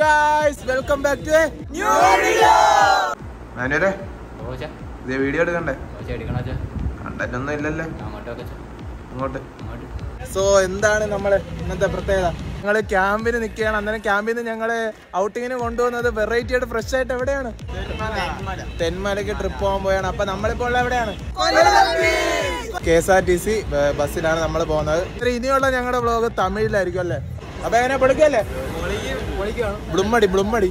Guys welcome back to new video മാനുവരെ ഓച്ച. ഇത് video എടുക്കണ്ടേ? ഒന്നും ഇല്ലല്ലേ. അങ്ങോട്ട് അങ്ങോട്ട്. സോ എന്താണ് നമ്മൾ ഇന്നത്തെ പ്രത്യേകത? ഞങ്ങൾ ക്യാമ്പിന് നിൽക്കുകയാണ്. അന്നേരം ക്യാമ്പിൽ നിന്ന് ഞങ്ങൾ ഔട്ടിങ്ങിന് കൊണ്ടുപോകുന്നത് വെറൈറ്റി ആയിട്ട് ഫ്രഷ് ആയിട്ട് എവിടെയാണ്? തെന്മലയ്ക്ക് ട്രിപ്പ് പോകാൻ പോയാണ് അപ്പൊ നമ്മളിപ്പോൾ ഉള്ള എവിടെയാണ്? K S R T C ബസ്സിലാണ് നമ്മൾ പോകുന്നത്. ഇനിയുള്ള ഞങ്ങളുടെ വ്ലോഗ് തമിഴിലായിരിക്കും അല്ലേ? അപ്പൊ എങ്ങനെ പൊളിക്കല്ലേ ബ്ലുമ്മടി ബ്ലുമ്മടി.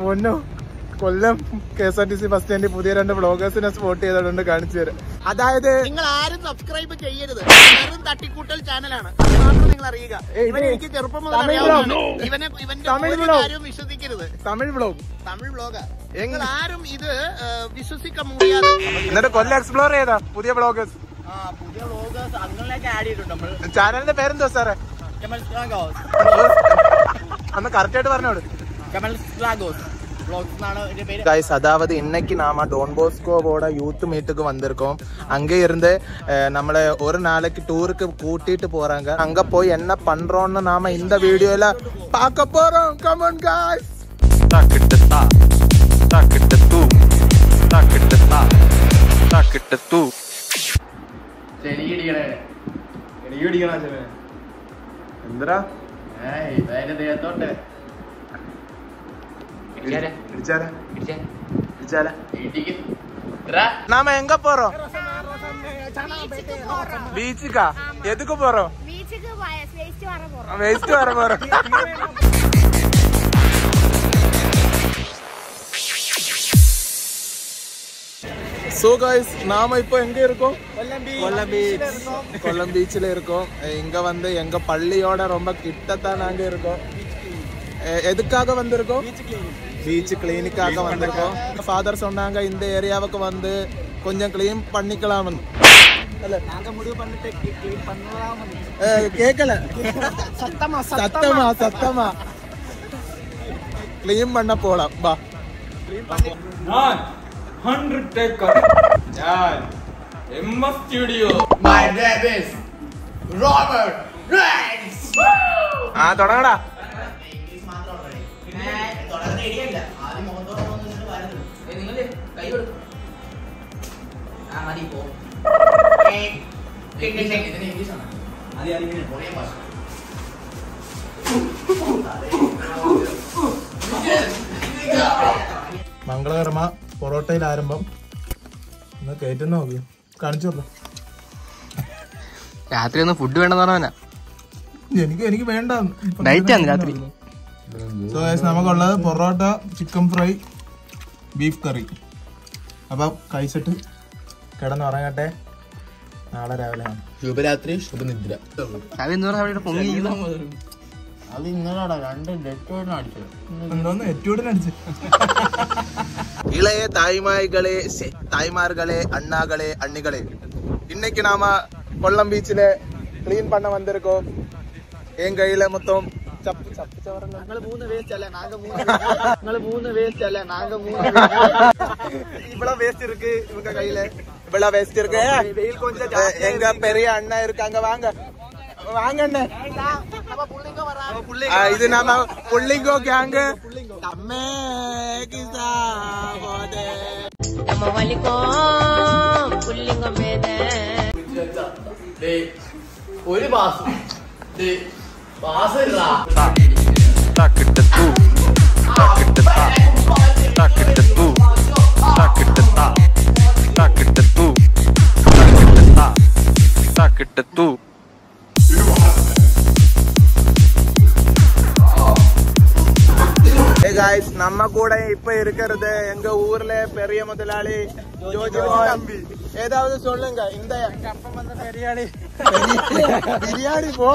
മൊന്നോ Kollam K S R T C bus സ്റ്റാൻഡിൽ പുതിയ രണ്ട് ബ്ലോഗേഴ്സിനെ സ്പോട്ട് ചെയ്തിട്ടുണ്ട് കാണിച്ചു തരാം. അതായത് നിങ്ങൾ ആരും സബ്സ്ക്രൈബ് ചെയ്യരുത്. വെറും തട്ടിക്കൂട്ടൽ ചാനലാണ്. അത് മാത്രം നിങ്ങൾ അറിയുക. ഇവനെ ഇത് എനിക്ക് ചെറുപ്പം. ഇവനെ ഇവന്റെ ആരും. വിശ്വസിക്കരുത്. തമിഴ് ബ്ലോഗ് തമിഴ് ബ്ലോഗ് നിങ്ങൾ ആരും ഇത് വിശ്വസിക്കാൻ മുടിയാതെ എന്നിട്ട് കൊല്ലം എക്സ്പ്ലോർ ചെയ്താ പുതിയ ബ്ലോഗേഴ്സ് ആ, പുതിയ ബ്ലോഗേഴ്സ് അങ്ങനെയൊക്കെ ആഡ് ചെയ്തിട്ടുണ്ട് നമ്മൾ ചാനലിന്റെ പേരെന്തോ സാറേ? അന്ന് കറക്റ്റ് ആയിട്ട് പറഞ്ഞോട് കമൽ സ്ലാഗോസ് വ്ലോഗ്സ് എന്നാണ് ഇതിന്റെ പേര് கைஸ் அதாவது இன்னைக்கு நாம டோன் போஸ்கோவோட யூத் மீட்டுக்கு வந்திருக்கோம் அங்க இருந்து அஹ், நம்மளை ஒரு நாளைக்கு டூருக்கு கூட்டிட்டு போறாங்க அங்க போய் என்ன பண்றோம்னு நாம இந்த வீடியோல பார்க்க போறோம் come on guys Tack it ta, tack it tu, tack it ta, tack it tu. ശരിയിടിക്കണേ എന്തരാ നാമ എങ്ക പോറോ? ബീച്ചിക്കാ എതുക്ക് പോറോ? വേസ്റ്റ് വേറെ പോറോ. ஸோ காய்ஸ் நாம் இப்போ எங்கே இருக்கோம்? கொல்லம் பீச் கொல்லம் பீச்சில் இருக்கோம். இங்கே வந்து எங்கள் பள்ளியோட ரொம்ப கிட்டத்தான் நாங்கள் இருக்கோம். எதுக்காக வந்திருக்கோம்? பீச் கிளினிக்காக வந்திருக்கோம். ஃபாதர் சொன்னாங்க இந்த ஏரியாவுக்கு வந்து கொஞ்சம் க்ளீன் பண்ணிக்கலாம்னு. கேட்கல சத்தமா சத்தமா சத்தமா. க்ளீன் பண்ண போலாம். பா நான் ഹൺഡ്രഡ് ടേക്കർ ഞാൻ M S studio my name is Robert Rice ആ തുടങ്ങടാ. മംഗളകർമ്മ പൊറോട്ടയിൽ ആരംഭം. ഒന്ന് കയറ്റുന്ന നോക്കി. കാണിച്ചു നോക്കാം രാത്രി ഒന്ന് ഫുഡ് വേണ്ട എനിക്ക് എനിക്ക് വേണ്ട. നൈറ്റ് ആണ് രാത്രി. സോ നമുക്കുള്ളത് parotta chicken fry beef curry അപ്പൊ കഴിച്ചിട്ട് കിടന്ന് ഉറങ്ങട്ടെ. നാളെ രാവിലെ ശുഭരാത്രി ശുഭനിദ്ര. അത് ഇന്നലെ രണ്ട് ഡെറ്റോടിനടിച്ചു എന്തോന്ന് എറ്റോടിനടിച്ചു இளைய தாய்மாய்களே தாய்மார்களே அண்ணாகளே அண்ணிகளே. இன்னைக்கு நாம கொல்லம் பீச்சில கிளீன் பண்ண வந்திருக்கோம். என் கையில மொத்தம் இவ்வளவு வேஸ்ட் இருக்கு இவங்க கையில. இவ்வளவு வேஸ்ட் இருக்கு. எங்க பெரிய அண்ணா இருக்காங்க வாங்க. வாங்க அண்ணே ஆ, இது நாம புள்ளிங்கோ கேங்கு அம்மே கிசா போதே நம்ம வலிக்கும் புள்ளிங்க மேத ഒരു pass pass Tack it tu, tack it ta, Hey guys, நம்ம கூட இப்ப இருக்கிறது எங்க ஊர்ல பெரிய முதலாளி ஜோஜி பாய். ஏதாவது சொல்லுங்க இந்த பிரியாணி பிரியாணி போ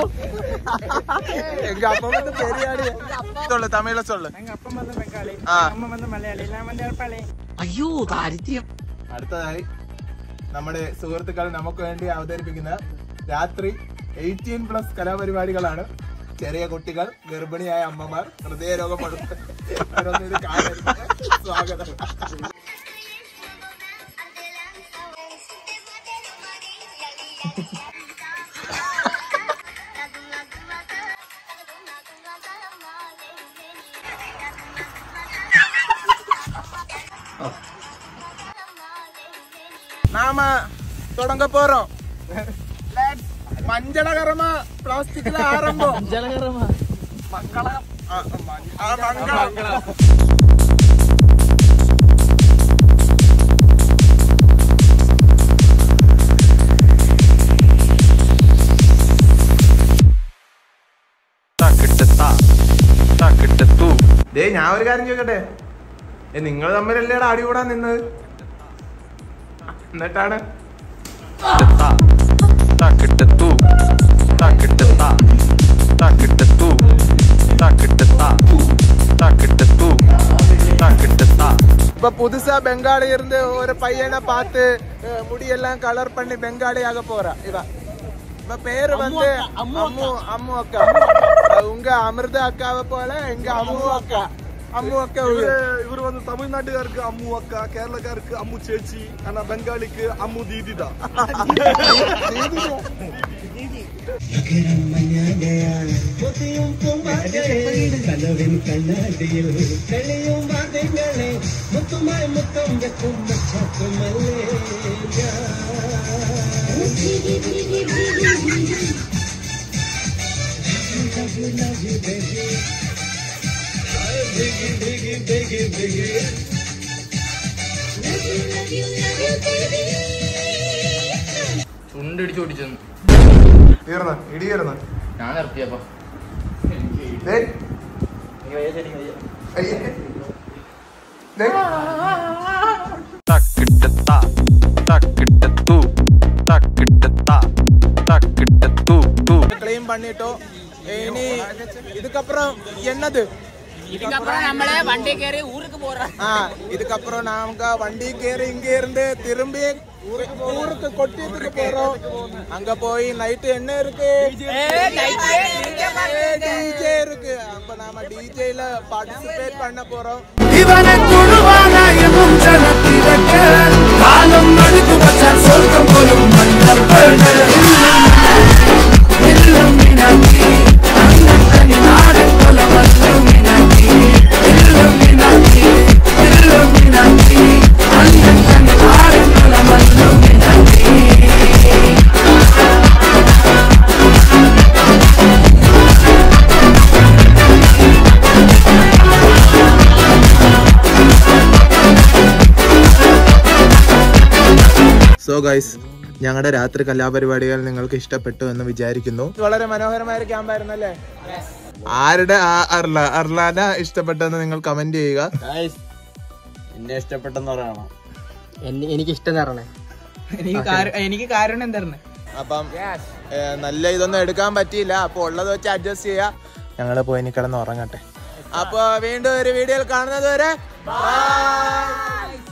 எங்க அப்பா வந்து பிரியாணி சொல்லு தமிழ்ல சொல்லு ആ. അയ്യോ ദാരിദ്ര്യം അടുത്തതായി നമ്മുടെ സുഹൃത്തുക്കൾ നമുക്ക് വേണ്ടി അവതരിപ്പിക്കുന്ന രാത്രി എയ്റ്റീൻ പ്ലസ് കലാപരിപാടികളാണ് ചെറിയ കുട്ടികൾ ഗർഭിണിയായ അമ്മമാർ ഹൃദയ സ്വാഗതം நாம தொடங்க போறோம் മഞ്ചള കർമ്മ പ്ലാസ്റ്റിക്കിലെ ആരംഭം. മഞ്ചള കർമ്മ മക്കള മംഗള ദേ ഞാൻ ഒരു കാര്യം ചോദിക്കട്ടെ? ഏ നിങ്ങൾ തമ്മിലല്ലേ അടി കൂടാൻ നിന്നത്? എന്നിട്ടാണ്? കിട്ടുന്ന இப்ப புதுசா பெங்காலி இருந்து ஒரு பையனை பார்த்து முடியெல்லாம் கலர் பண்ணி பெங்காலி ஆக போறா. இவ. இப்ப பேரு வந்து அம்மு அம்மு அக்கா. உங்க அமிர்த அக்காவை போல எங்க அம்மு அக்கா. அம்மு அக்கா இவரு. இவர் வந்து தமிழ்நாட்டுக்காருக்கு அம்மு அக்கா கேரளக்காருக்கு அம்மு சேச்சி ஆனா பெங்காலிக்கு அம்மு தீதி தான் കനവിൻ കണ്ണാടിയിൽ തെളിയും വാദ്യങ്ങളെ മുത്തുമായി മുത്തം വെക്കും മുച്ചത്തുമല്ലേ Biggie, biggie, biggie, biggie. Love you, love you, love you, baby. ചുണ്ടടിച്ചോടിച്ചെന്ന് takitta ta takitta tu takitta ta takitta tu tu clean பண்ணிட்டோம் இனி இதுக்கப்புறம் என்னது இதுக்கப்புறம் நம்மளே வண்டி கேறி ஊருக்கு போறோம் இதுக்கப்புறம் நாங்க வண்டி கேறி இங்க இருந்து திரும்பி ஊருக்கு கொட்டியத்துக்கு போறோம். அங்க போய் நைட்டு என்ன இருக்கு? டிஜே இருக்கு. அப்ப நாம டிஜேல பார்ட்டிசிபேட் பண்ண போறோம். സോ ഗൈസ് ഞങ്ങളുടെ രാത്രി കലാപരിപാടികൾ നിങ്ങൾക്ക് ഇഷ്ടപ്പെട്ടു എന്ന് വിചാരിക്കുന്നു. വളരെ മനോഹരമായ ഒരു ക്യാമ്പ് ആയിരുന്നല്ലേ? ആരുടെ അർല അർലാന ഇഷ്ടപ്പെട്ടെന്ന് നിങ്ങൾ കമന്റ് ചെയ്യുക. എന്നെ ഇഷ്ടപ്പെട്ടെന്ന് പറയണം? എനിക്ക് ഇഷ്ടം തരണേ. എനിക്ക് കാരണം എന്തായിരുന്നു അപ്പം നല്ല ഇതൊന്നും എടുക്കാൻ പറ്റിയില്ല. അപ്പൊ ഉള്ളത് വെച്ച് അഡ്ജസ്റ്റ് ചെയ്യാ. ഞങ്ങൾ പോയി ഇനി കിടന്ന് ഉറങ്ങട്ടെ. അപ്പൊ വീണ്ടും ഒരു വീഡിയോയിൽ കാണുന്നത് വരെ. Bye.